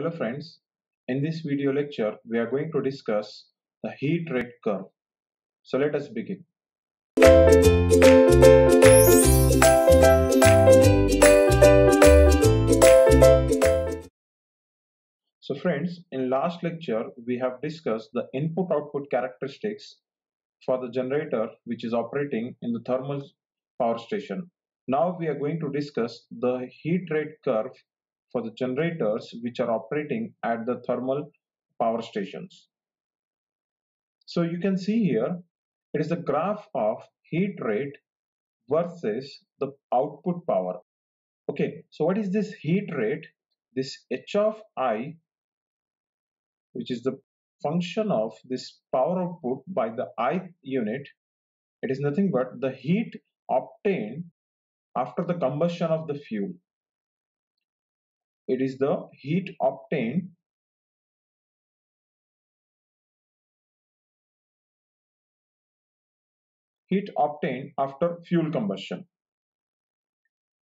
Hello friends, in this video lecture we are going to discuss the heat rate curve. So let us begin. So friends, in last lecture we have discussed the input output characteristics for the generator which is operating in the thermal power station. Now we are going to discuss the heat rate curve for the generators which are operating at the thermal power stations. So you can see here, it is a graph of heat rate versus the output power. Okay, so what is this heat rate? This H of I, which is the function of this power output by the I unit, it is nothing but the heat obtained after the combustion of the fuel it is the heat obtained heat obtained after fuel combustion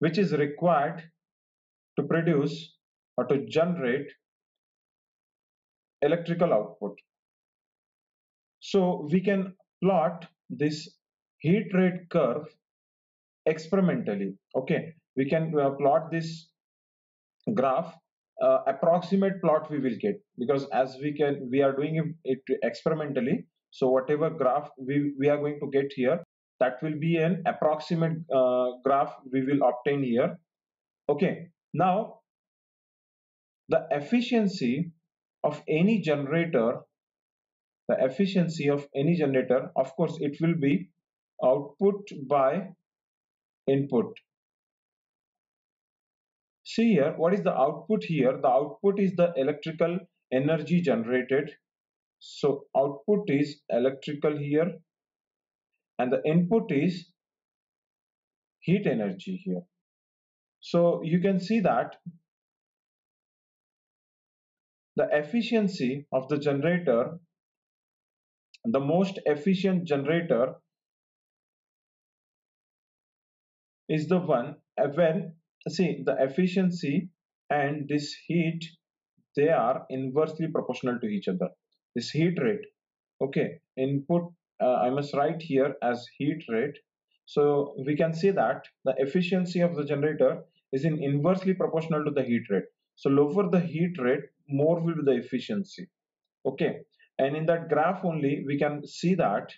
which is required to produce or to generate electrical output. So we can plot this heat rate curve experimentally. Okay we can uh, plot this graph uh, approximate plot we will get. Because as we can we are doing it experimentally so whatever graph we, we are going to get here that will be an approximate uh, graph we will obtain here. Okay now the efficiency of any generator the efficiency of any generator of course it will be output by input see here what is the output here? The output is the electrical energy generated. So output is electrical here. And the input is heat energy here. So you can see that the efficiency of the generator the most efficient generator is the one when see the efficiency and this heat they are inversely proportional to each other. This heat rate okay input uh, i must write here as heat rate. So we can see that the efficiency of the generator is in inversely proportional to the heat rate. So lower the heat rate more will be the efficiency okay. And in that graph only we can see that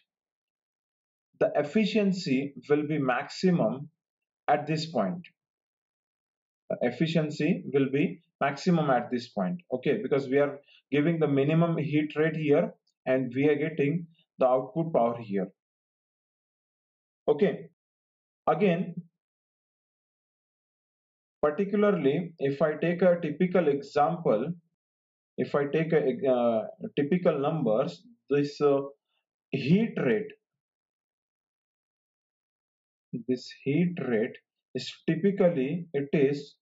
the efficiency will be maximum at this point efficiency will be maximum at this point okay? Because we are giving the minimum heat rate here and we are getting the output power here okay? Again particularly if i take a typical example if i take a uh, typical numbers this uh, heat rate this heat rate is typically it is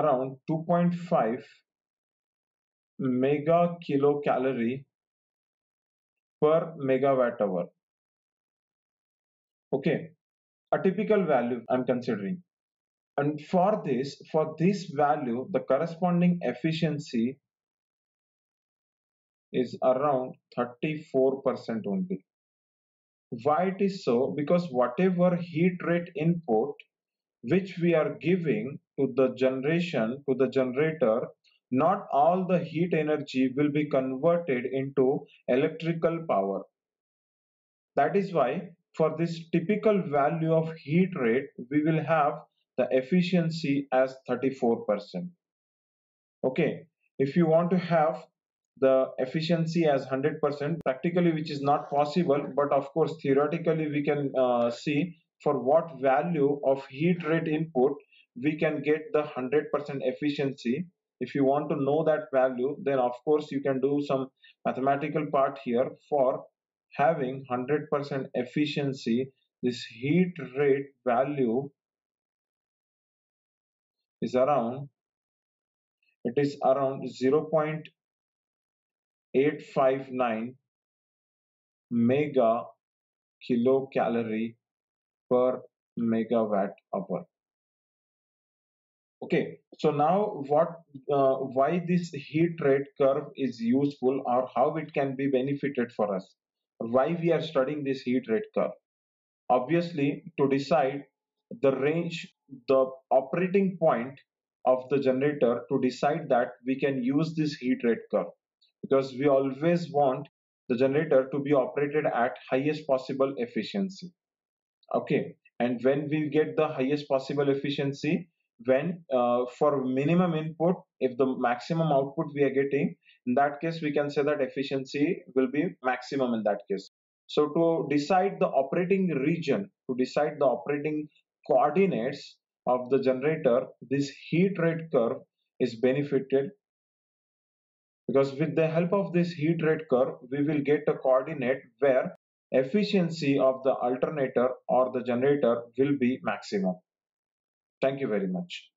around 2.5 mega kilocalorie per megawatt hour. Okay a typical value i'm considering. And for this for this value the corresponding efficiency is around 34% only. Why it is so? Because whatever heat rate input which we are giving to the generation to the generator not all the heat energy will be converted into electrical power. That is why for this typical value of heat rate we will have the efficiency as 34% okay if you want to have the efficiency as 100% practically which is not possible but of course theoretically we can uh, see for what value of heat rate input we can get the 100% efficiency. If you want to know that value then of course you can do some mathematical part here for having 100% efficiency. This heat rate value is around it is around 0.859 mega kilocalorie per megawatt hour Okay, so now what, uh, why this heat rate curve is useful or how it can be benefited for us? Why we are studying this heat rate curve? Obviously, to decide the range, the operating point of the generator to decide that we can use this heat rate curve because we always want the generator to be operated at highest possible efficiency okay. And when we get the highest possible efficiency when uh, for minimum input if the maximum output we are getting in that case we can say that efficiency will be maximum in that case. So to decide the operating region to decide the operating coordinates of the generator this heat rate curve is benefited. Because with the help of this heat rate curve we will get a coordinate where efficiency of the alternator or the generator will be maximum. Thank you very much.